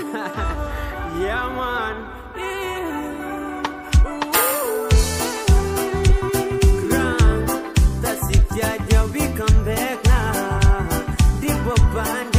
yeah, man. Grand, that's it, yeah, yeah, we come back now. Deep up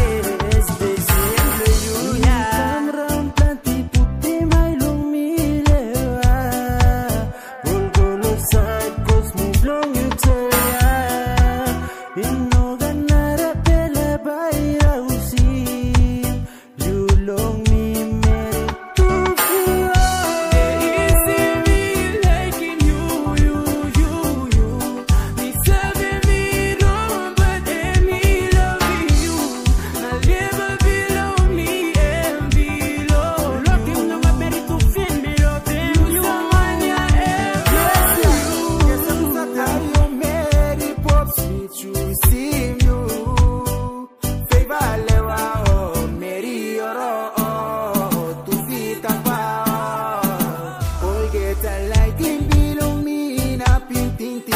tem